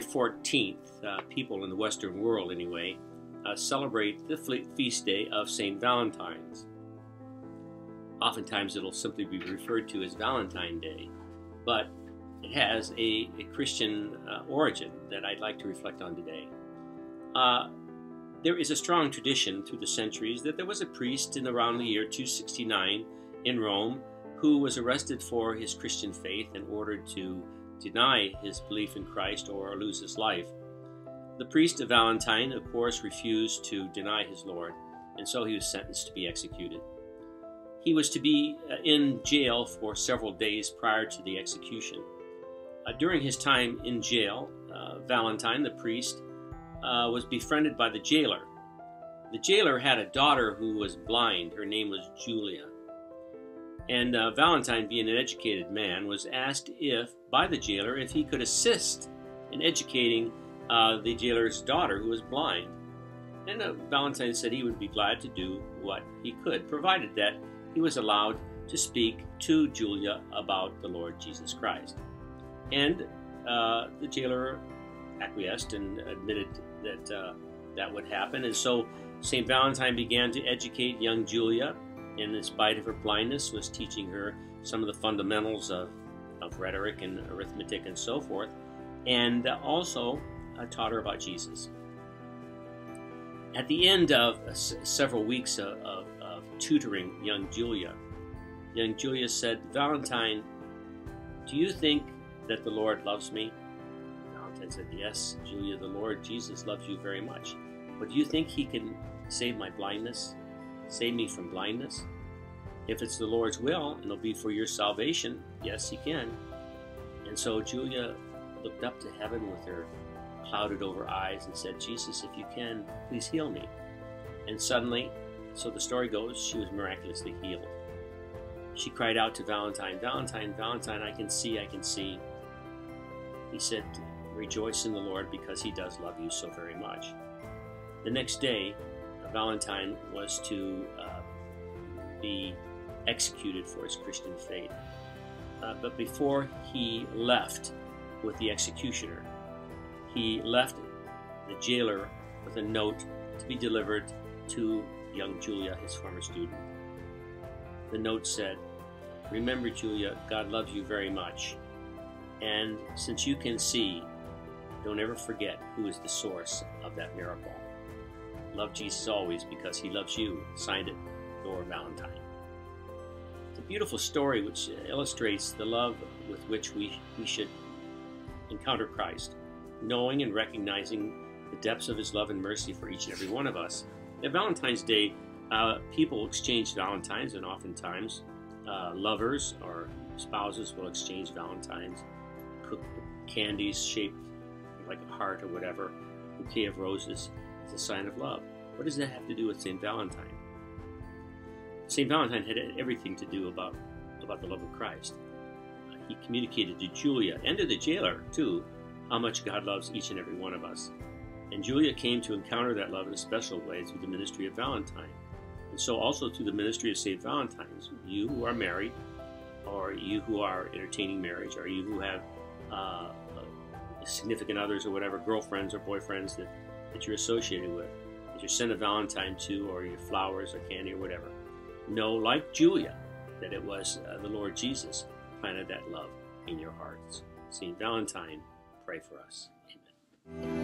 14th, uh, people in the Western world anyway, uh, celebrate the feast day of St. Valentine's. Oftentimes it'll simply be referred to as Valentine Day, but it has a, a Christian uh, origin that I'd like to reflect on today. Uh, there is a strong tradition through the centuries that there was a priest in around the year 269 in Rome who was arrested for his Christian faith and ordered to deny his belief in Christ or lose his life. The priest of Valentine, of course, refused to deny his Lord, and so he was sentenced to be executed. He was to be uh, in jail for several days prior to the execution. Uh, during his time in jail, uh, Valentine, the priest, uh, was befriended by the jailer. The jailer had a daughter who was blind. Her name was Julia. And uh, Valentine, being an educated man, was asked if, by the jailer, if he could assist in educating uh, the jailer's daughter who was blind. And uh, Valentine said he would be glad to do what he could, provided that he was allowed to speak to Julia about the Lord Jesus Christ. And uh, the jailer acquiesced and admitted that uh, that would happen. And so St. Valentine began to educate young Julia in spite of her blindness, was teaching her some of the fundamentals of, of rhetoric and arithmetic and so forth, and also uh, taught her about Jesus. At the end of uh, several weeks of, of, of tutoring young Julia, young Julia said, Valentine, do you think that the Lord loves me? Valentine said, Yes, Julia, the Lord Jesus loves you very much. But do you think he can save my blindness? Save me from blindness? If it's the Lord's will and it'll be for your salvation, yes, He can. And so Julia looked up to heaven with her clouded over eyes and said, Jesus, if you can, please heal me. And suddenly, so the story goes, she was miraculously healed. She cried out to Valentine, Valentine, Valentine, I can see, I can see. He said, Rejoice in the Lord because he does love you so very much. The next day, Valentine was to uh, be executed for his Christian faith. Uh, but before he left with the executioner, he left the jailer with a note to be delivered to young Julia, his former student. The note said, Remember, Julia, God loves you very much. And since you can see, don't ever forget who is the source of that miracle. Love Jesus always because he loves you. Signed it, Dora Valentine. It's a beautiful story which illustrates the love with which we, we should encounter Christ, knowing and recognizing the depths of his love and mercy for each and every one of us. At Valentine's Day, uh, people exchange Valentines, and oftentimes uh, lovers or spouses will exchange Valentines, cook candies shaped like a heart or whatever, bouquet of roses. It's a sign of love. What does that have to do with St. Valentine? St. Valentine had everything to do about, about the love of Christ. Uh, he communicated to Julia and to the jailer, too, how much God loves each and every one of us. And Julia came to encounter that love in a special way through the ministry of Valentine. And so, also through the ministry of St. Valentine's, you who are married, or you who are entertaining marriage, or you who have uh, significant others or whatever, girlfriends or boyfriends that that you're associated with, that you send a Valentine to, or your flowers or candy or whatever. Know, like Julia, that it was uh, the Lord Jesus planted that love in your hearts. Saint Valentine, pray for us. Amen.